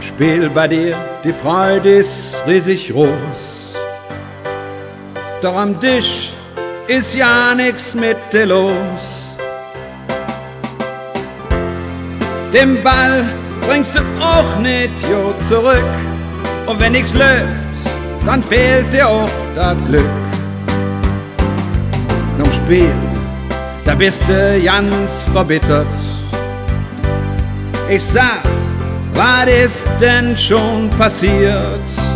Spiel bei dir, die Freude ist riesig groß. Doch am Tisch ist ja nix mit dir los. Den Ball bringst du auch nicht jo zurück. Und wenn nix läuft, dann fehlt dir auch das Glück. Nun Spiel, da bist du ganz verbittert. Ich sag, was ist denn schon passiert?